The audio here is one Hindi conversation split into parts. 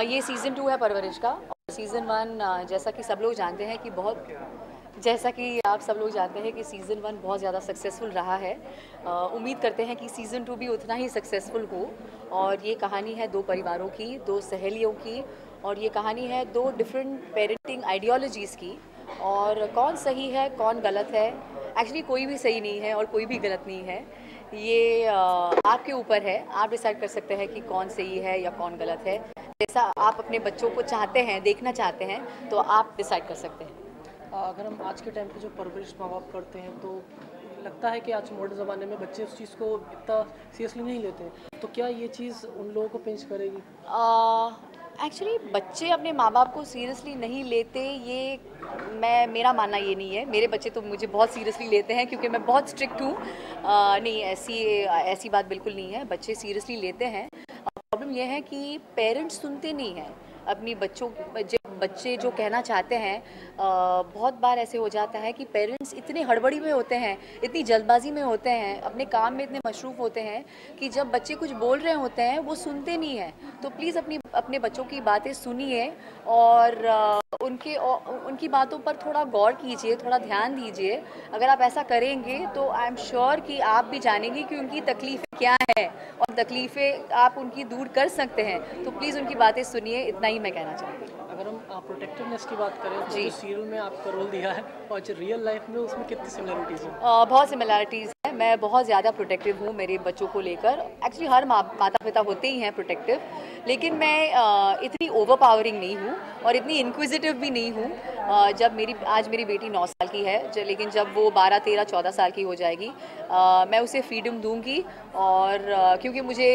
ये सीज़न टू है परवरिश का। सीज़न वन जैसा कि सब लोग जानते हैं कि बहुत जैसा कि आप सब लोग जानते हैं कि सीज़न वन बहुत ज़्यादा सक्सेसफुल रहा है। उम्मीद करते हैं कि सीज़न टू भी उतना ही सक्सेसफुल हो। और ये कहानी है दो परिवारों की, दो सहेलियों की, और ये कहानी है दो डिफरेंट पेरेंटिंग आइडियोलॉजीज़ की। और कौन सही है, कौन गलत है एक्चुअली कोई भी सही नहीं है और कोई भी गलत नहीं है। ये आपके ऊपर है। आप डिसाइड कर सकते हैं कि कौन सही है या कौन गलत है। जैसा आप अपने बच्चों को चाहते हैं देखना चाहते हैं तो आप डिसाइड कर सकते हैं। अगर हम आज के टाइम पे जो परवरिश माँ बाप करते हैं तो लगता है कि आज मॉडर्न ज़माने में बच्चे उस चीज़ को इतना सीरियसली नहीं लेते तो क्या ये चीज़ उन लोगों को पिंच करेगी? एक्चुअली बच्चे अपने माँ बाप को सीरियसली नहीं लेते ये मैं मेरा मानना ये नहीं है। मेरे बच्चे तो मुझे बहुत सीरियसली लेते हैं क्योंकि मैं बहुत स्ट्रिक्ट हूँ। नहीं ऐसी ऐसी बात बिल्कुल नहीं है। बच्चे सीरियसली लेते हैं। प्रॉब्लम यह है कि पेरेंट्स सुनते नहीं हैं। अपनी बच्चों, जब बच्चे जो कहना चाहते हैं बहुत बार ऐसे हो जाता है कि पेरेंट्स इतने हड़बड़ी में होते हैं, इतनी जल्दबाजी में होते हैं, अपने काम में इतने मशरूफ़ होते हैं कि जब बच्चे कुछ बोल रहे होते हैं, वो सुनते नहीं हैं। तो प्लीज़ अपनी, अपने बच्चों की बातें सुनिए और उनके उनकी बातों पर थोड़ा गौर कीजिए थोड़ा ध्यान दीजिए। अगर आप ऐसा करेंगे तो आई एम श्योर कि आप भी जानेंगे कि उनकी तकलीफ़ें क्या हैं और तकलीफ़ें आप उनकी दूर कर सकते हैं। तो प्लीज़ उनकी बातें सुनिए इतना ही मैं कहना चाहूँगी। अगर हम प्रोटेक्टिवनेस की बात करें तो जी। सीरियल में आपका रोल दिया है और जो रियल लाइफ में उसमें कितनी सिमिलरिटीज़ हैं? बहुत सिमिलरिटीज़ है। मैं बहुत ज़्यादा प्रोटेक्टिव हूँ मेरे बच्चों को लेकर। एक्चुअली हर माता पिता होते ही हैं प्रोटेक्टिव लेकिन मैं इतनी ओवर पावरिंग नहीं हूँ और इतनी इंक्विजिटिव भी नहीं हूँ। जब मेरी, आज मेरी बेटी नौ साल की है लेकिन जब वो बारह, तेरह, चौदह साल की हो जाएगी मैं उसे फ्रीडम दूँगी और क्योंकि मुझे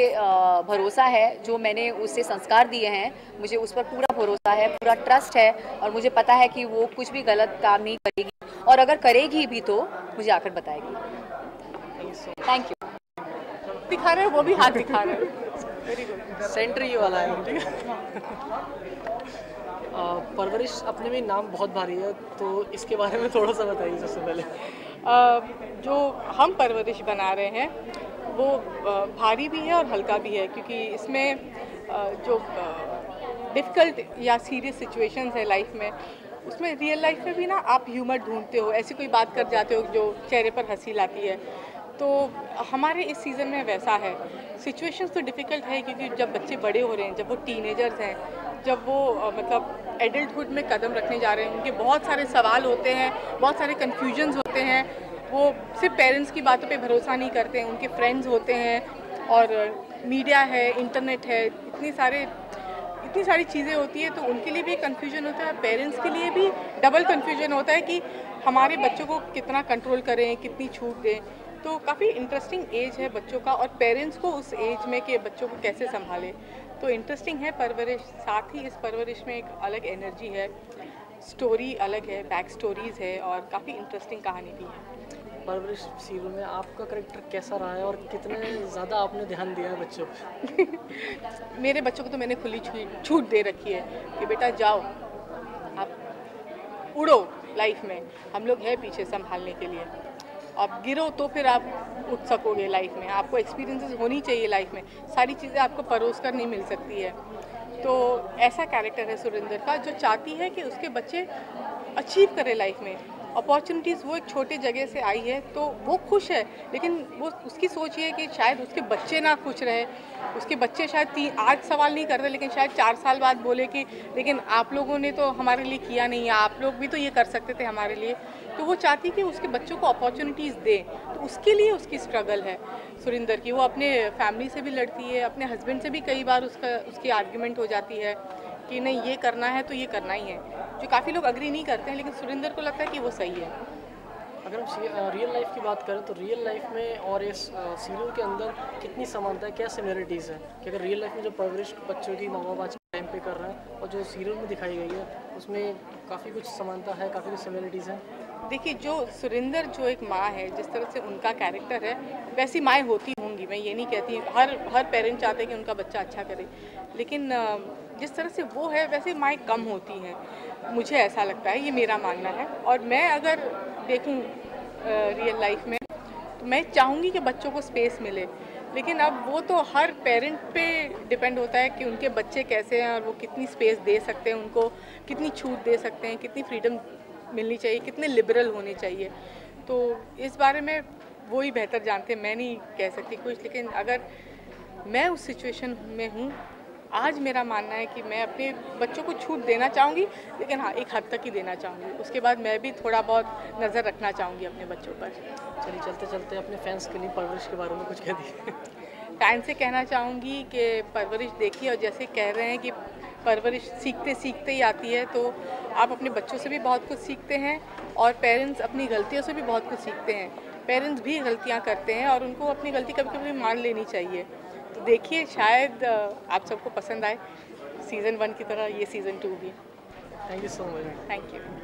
भरोसा है, जो मैंने उससे संस्कार दिए हैं, मुझे उस पर पूरा भरोसा है, पूरा ट्रस्ट है और मुझे पता है कि वो कुछ भी गलत काम नहीं करेगी और अगर करेगी भी तो मुझे आकर बताएगी। थैंक यू दिखा रहे हो, वो भी हाथ दिखा रहे हो। वेरी गुड सेंटर ये वाला है। ठीक है परवरिश अपने में नाम बहुत भारी है तो इसके बारे में थोड़ा सा बताइए सबसे पहले। जो हम परवरिश बना रहे हैं, वो भारी भी है और हल्का भी है, क्योंकि इसमें जो डिफ़िकल्ट या सीरियस सिचुएशंस है लाइफ में, उसमें रियल लाइफ में भी ना आप ह्यूमर ढूंढते हो, ऐसी कोई बात कर जाते हो जो चेहरे पर हँसी लाती है। तो हमारे इस सीज़न में वैसा है। सिचुएशंस तो डिफ़िकल्ट है क्योंकि जब बच्चे बड़े हो रहे हैं, जब वो टीनेजर्स हैं, जब वो मतलब एडल्टहुड में कदम रखने जा रहे हैं, उनके बहुत सारे सवाल होते हैं, बहुत सारे कन्फ्यूजन्स होते हैं। वो सिर्फ़ पेरेंट्स की बातों पे भरोसा नहीं करते हैं उनके फ्रेंड्स होते हैं और मीडिया है इंटरनेट है, इतनी सारे, इतनी सारी चीज़ें होती है तो उनके लिए भी कन्फ्यूज़न होता है पेरेंट्स के लिए भी डबल कन्फ्यूज़न होता है कि हमारे बच्चों को कितना कंट्रोल करें, कितनी छूट दें। तो काफ़ी इंटरेस्टिंग एज है बच्चों का और पेरेंट्स को उस एज में के बच्चों को कैसे संभाले। तो इंटरेस्टिंग है परवरिश साथ ही इस परवरिश में एक अलग एनर्जी है। स्टोरी अलग है बैक स्टोरीज है और काफ़ी इंटरेस्टिंग कहानी भी है। परवरिश सीरियल में आपका करेक्टर कैसा रहा है और कितने ज़्यादा आपने ध्यान दिया है बच्चों पर मेरे बच्चों को तो मैंने खुली छूट दे रखी है कि बेटा जाओ आप उड़ो लाइफ में हम लोग हैं पीछे संभालने के लिए। आप गिरो तो फिर आप उठ सकोगे लाइफ में। आपको एक्सपीरियंसेस होनी चाहिए लाइफ में। सारी चीज़ें आपको परोस कर नहीं मिल सकती है। तो ऐसा कैरेक्टर है सुरेंद्र का, जो चाहती है कि उसके बच्चे अचीव करें लाइफ में। अपॉर्चुनिटीज़ वो एक छोटी जगह से आई है तो वो खुश है, लेकिन वो उसकी सोच ये है कि शायद उसके बच्चे ना खुश रहे। उसके बच्चे शायद तीन आज सवाल नहीं कर रहे, लेकिन शायद चार साल बाद बोले कि, लेकिन आप लोगों ने तो हमारे लिए किया नहीं है, आप लोग भी तो ये कर सकते थे हमारे लिए। तो वो चाहती कि उसके बच्चों को अपॉर्चुनिटीज़ दे तो उसके लिए उसकी स्ट्रगल है। सुरिंदर की, वो अपने फैमिली से भी लड़ती है, अपने हस्बैंड से भी कई बार उसका, उसकी आर्ग्यूमेंट हो जाती है कि नहीं, ये करना है तो ये करना ही है। जो काफ़ी लोग अग्री नहीं करते हैं लेकिन सुरिंदर को लगता है कि वो सही है। अगर हम रियल लाइफ की बात करें तो रियल लाइफ में और इस सीरियल के अंदर कितनी समानता है क्या सिमिलरिटीज़ है? कि अगर रियल लाइफ में जो परवरिश बच्चों की माँ बाप आज टाइम पे कर रहे हैं और जो सीरियल में दिखाई गई है उसमें काफ़ी कुछ समानता है काफ़ी कुछ सिमिलरिटीज़ हैं? देखिए जो सुरिंदर जो एक माँ है जिस तरह से उनका कैरेक्टर है वैसी माएँ होती होंगी मैं ये नहीं कहती हर हर पेरेंट चाहते हैं कि उनका बच्चा अच्छा करे। लेकिन जिस तरह से वो है, वैसे माएँ कम होती हैं। मुझे ऐसा लगता है, ये मेरा मानना है। और मैं अगर देखूँ रियल लाइफ में तो मैं चाहूँगी कि बच्चों को स्पेस मिले। लेकिन अब वो तो हर पेरेंट पे डिपेंड होता है कि उनके बच्चे कैसे हैं और वो कितनी स्पेस दे सकते हैं उनको, कितनी छूट दे सकते हैं, कितनी फ्रीडम मिलनी चाहिए, कितने लिबरल होने चाहिए। तो इस बारे में वो ही बेहतर जानते हैं, मैं नहीं कह सकती कुछ। लेकिन अगर मैं उस सिचुएशन में हूँ आज मेरा मानना है कि मैं अपने बच्चों को छूट देना चाहूँगी लेकिन हाँ एक हद तक ही देना चाहूँगी। उसके बाद मैं भी थोड़ा बहुत नज़र रखना चाहूँगी अपने बच्चों पर। चलिए चलते चलते अपने फैंस के लिए परवरिश के बारे में कुछ कह दिए टाइम से कहना चाहूँगी कि परवरिश देखिए और जैसे कह रहे हैं कि परवरिश सीखते सीखते ही आती है तो आप अपने बच्चों से भी बहुत कुछ सीखते हैं और पेरेंट्स अपनी गलतियों से भी बहुत कुछ सीखते हैं। पेरेंट्स भी गलतियाँ करते हैं और उनको अपनी गलती कभी कभी मान लेनी चाहिए। तो देखिए शायद आप सबको पसंद आए सीज़न वन की तरह ये सीज़न टू भी। Thank you so much thank you